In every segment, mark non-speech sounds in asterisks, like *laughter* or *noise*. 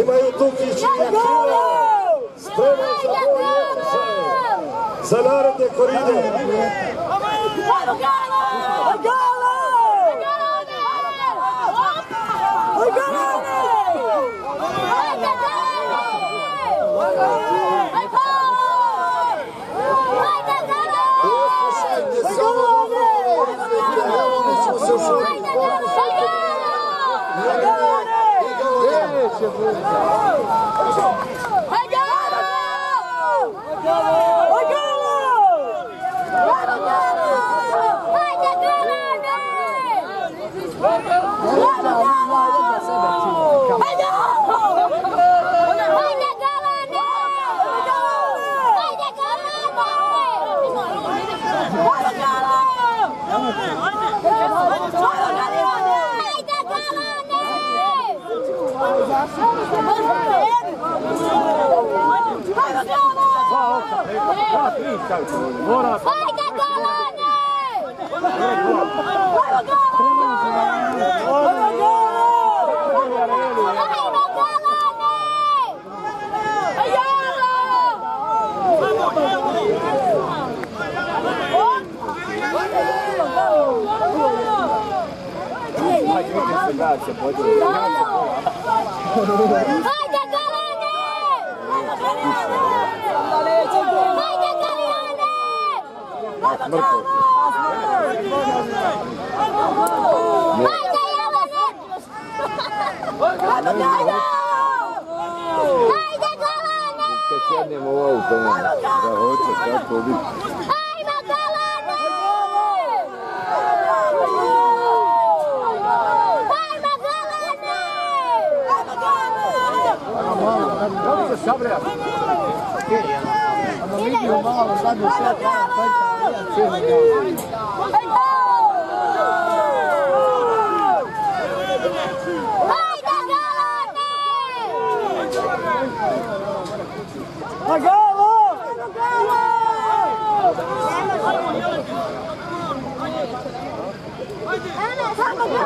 Imaju tukići i krila, spremaj za boj za narodne koride. Hadi! Hadi! Hadi! 快点！快点！快！Kad sjednem u ovu tamo, da hoće kako biti. Sabrina. 三十四八分强的最后一个。Hadi. Hadi. Hadi.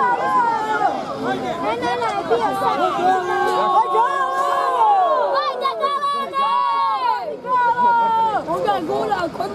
Hadi. Hadi. Hadi. Hadi.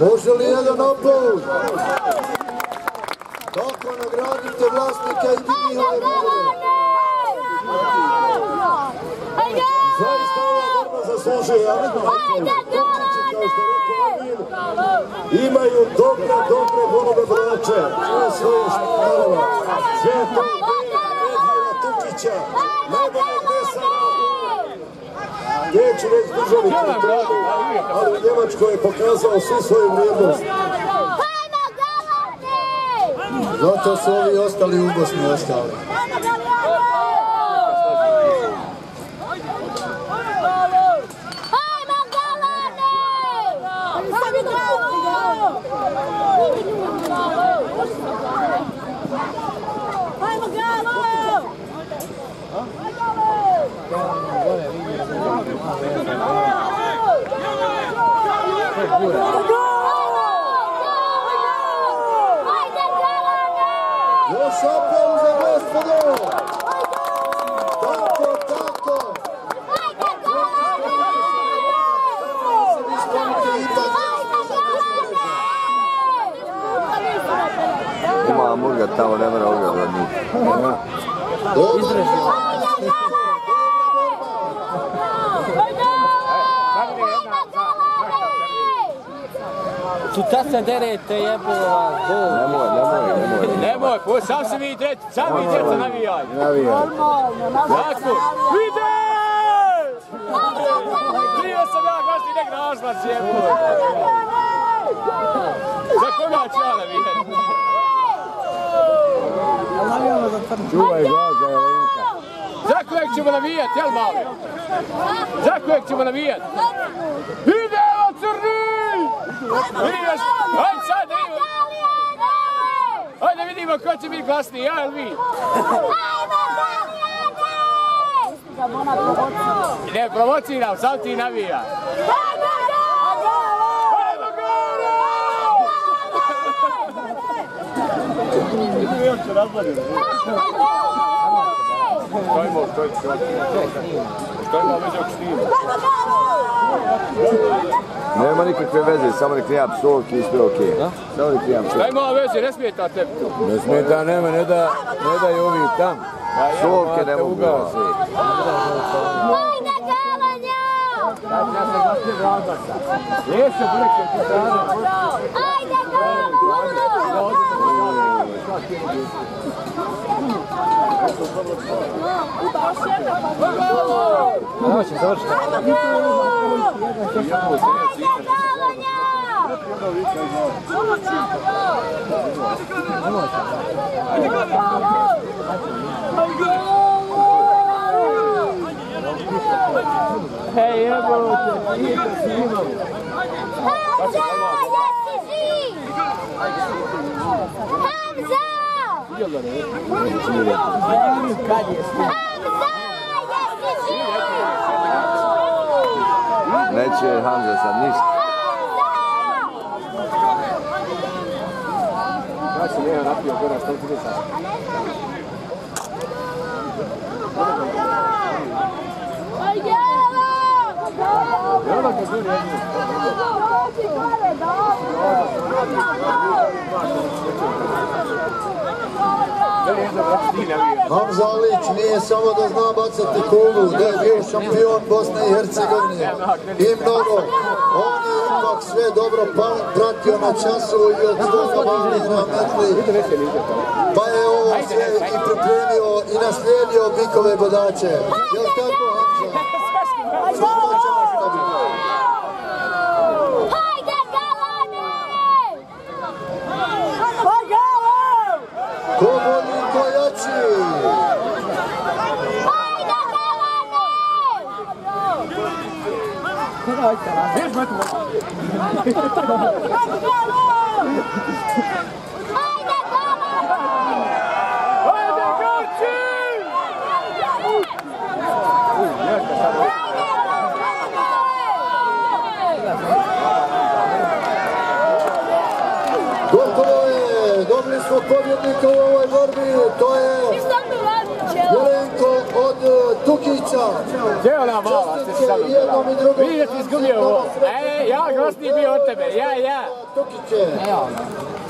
Može li jedan aplauz? Kako nagradite vlasnika i Njihove borbe? Zaista ova borba zaslužuje aplauz. Kao što je rekao Amin, imaju dobre, dobre borbe braće. Sve svoje štarova. Sve to Tukića. Neću već državi kontrolu, ali u Njemačkoj je pokazao svu svoju vrijednost. Zato su ovi ostali u Bosni ostali. Još aplauze gospodo! Tako, tako! Ima Amurga tamo, ne mora ovoga vladnika. Dobro! Ajde, gore! Tu ta se derete jebola, go. Nemoj, nemoj, nemoj. Nemoj, po sam se vi dret, sam vi dret navijaj. Navijaj. Normalno, na. Tako. Vide! Krivo sam ja, baš ti nek razma se jebola. Za koga će ona vidjeti? Čuvaj glas, evo. Za kojeg ćemo navijat, jel mali? Za kojeg ćemo navijat? Idemo crni! Ideš, hajde sad, da vidimo. Hajde vidimo ko će biti glasniji, ja ili vi? Ne provociram, sam ti navija. Hajde, *laughs* Stojimo, već ako snima. Nema nikakve veze, samo nek nema psovki i sve okej. Samo nek nema psovki. Daj malo veze, ne smijeta tebi tu. Ne smeta, nema, ne da, ne da i ovi tam. Psovke ne mogu da Очень хорошо. Hey, yeah, bro. Hey, yeah, bro. To snimam. Neće Hamza sad ništa. Ja sam nema napio, gora, što ti sad? Evo da zuri jednu. Da li jedna vrati ti navija? Hamza Alić nije samo da zna bacati kulu, da je bio šampion Bosne i Hercegovine i mnogo. On je ipak sve dobro pa- pratio na času i od svoga malina metli, pa je ovo sve i pripremio i naslijedio bikove bodače. Je li tako Hamza? Samo ćemo staviti. Ko bolji, ko jači. Hajde, Gorči! Gotovo je, dobili smo pobjednika u ovoj borbi, to je Jelenko od Tukića. Gdje je ona mala? Ste se sad I jednom i drugom. Vidi da ti izgubio ovo. E, ja glasniji bio od tebe, ja, ja. Tukiće.